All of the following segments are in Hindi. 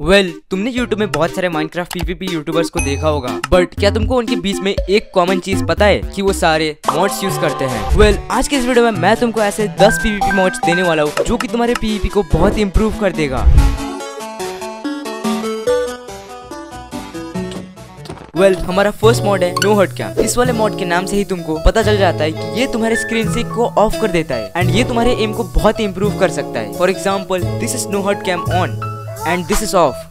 वेल well, तुमने YouTube में बहुत सारे माइनक्राफ्ट पीवीपी यूट्यूबर्स को देखा होगा बट क्या तुमको उनके बीच में एक कॉमन चीज़ पता है कि वो सारे मॉड्स यूज़ करते हैं? वेल well, आज के इस वीडियो में मैं तुमको ऐसे 10 पीवीपी मॉड्स देने वाला हूँ जो कि तुम्हारे पीवीपी को बहुत इम्प्रूव कर देगा। वेल well, हमारा फ़र्स्ट मॉड है नो हट क्या इस वाले मॉड के नाम से ही तुमको पता चल जाता है कि ये तुम्हारे स्क्रीन से को ऑफ़ कर देता है एंड ये तुम्हारे एम को बहुत इम्प्रूव कर सकता है। For example this is no hurt cam on and this is off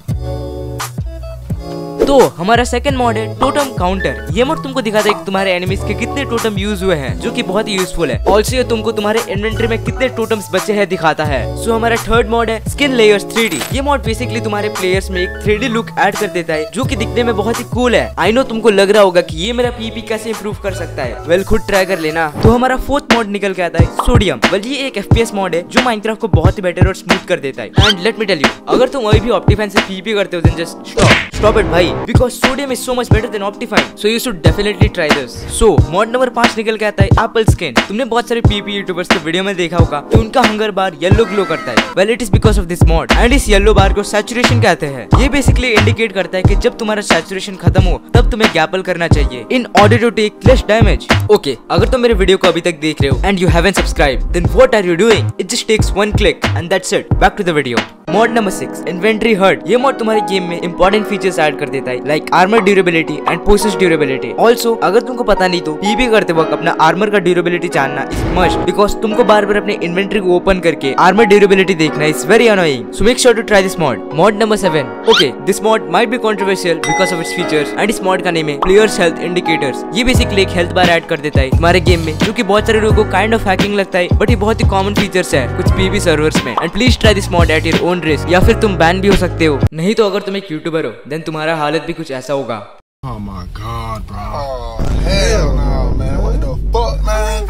तो हमारा सेकंड मॉड है टोटम काउंटर ये मोड तुमको दिखाता है तुम्हारे एनिमीज के कितने टोटम यूज़ हुए हैं, जो कि बहुत ही यूजफुल है. ऑल्सो ये तुमको तुम्हारे इन्वेंट्री में कितने टोटम्स बचे हैं दिखाता है. सो हमारा थर्ड मॉड है स्किन लेयर्स थ्री ये मॉड बेसिकली तुम्हारे प्लेयर्स में एक थ्री लुक एड कर देता है, जो की दिखने में बहुत ही कूल है. आई नो तुमको लग रहा होगा की ये मेरा पीपी कैसे इम्प्रूव कर सकता है. वेल खुद ट्राई कर लेना. तो हमारा फोर्थ मॉड निकल के आता है सोडियम वेल ये एक एफ़ मॉड है, जो माइनक्राफ्ट को बहुत ही बेटर और स्मूथ कर देता है. And let me tell you अगर तुम अभी भी ऑप्टिफाइन से पीपी करते हो then just stop stop it भाई. Because Sodium is so much better than Optifine. So you should definitely try this. So, mod number पाँच निकल के आता है एप्पल स्किन तुमने बहुत सारे पीपी यूट्यूबर्स के वीडियो में देखा होगा कि उनका हंगर बार येलो ग्लो करता है. Well it is because of this mod and इस येलो बार को सैचुरेशन कहते हैं. ये बेसिकली इंडिकेट करता है कि जब तुम्हारा सैचुरेशन खत्म हो, तब तुम्हें गैपल करना चाहिए. In order to take less damage okay अगर तुम मेरे वीडियो को अभी तक देख रहे हो and you haven't subscribe then what are you doing it just takes one click and that's it back to the video mod number six inventory hurt ये मॉड तुम्हारे गेम में इंपॉर्टेंट फीचर्स ऐड कर देता है like armour durability and possess durability also अगर तुमको पता नहीं तो पीबी करते वक्त अपना आर्मर का ड्यूरेबिलिटी जानना इज़ मस्ट बिकॉज़ तुमको बार बार अपने इन्वेंट्री को ओपन करके आर्मर ड्यूरेबिलिटी देखना is very annoying so make sure to try this mod mod number seven okay this mod might be controversial because of its features and इस मॉड का नेम है प्लेयर्स हेल्थ इंडिकेटर्स ये बेसिकली एक हेल्थ बार एड कर देता है हमारे गेम में, जो की बहुत सारे लोगों को काइंड ऑफ़ हैकिंग लगता है बट ये बहुत ही कॉमन फीचर्स है कुछ पीबी सर्वर्स में. And please try this mod at your own risk या फिर तुम बैन भी हो सकते हो नहीं तो अगर तुम एक यूट्यूबर हो देन तुम्हारा हालत भी कुछ ऐसा होगा Oh my god, bro. Oh, hell no, man. What the fuck, man?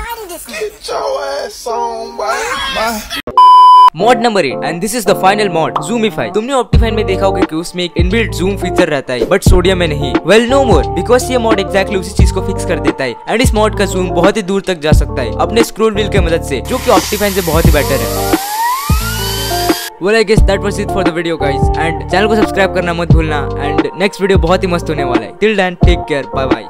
Get your ass on, boy. Mod number eight and this is the final mod Zoomify तुमने ऑप्टिफाइन में देखा होगा कि उसमें एक इनबिल्ट जूम फीचर रहता है बट सोडियम में नहीं वेल नो मोर बिकॉज़ ये मॉड एक्जैक्टली उसी चीज़ को फिक्स कर देता है एंड इस मॉड का जूम बहुत ही दूर तक जा सकता है अपने स्क्रोल व्हील की मदद से जो कि ऑप्टिफाइन से बहुत ही बेटर है well लाइक इस that was it for the video guys and channel को सब्सक्राइब करना मत भूलना. एंड नेक्स्ट वीडियो बहुत ही मस्त होने वाला है. Till then take care bye bye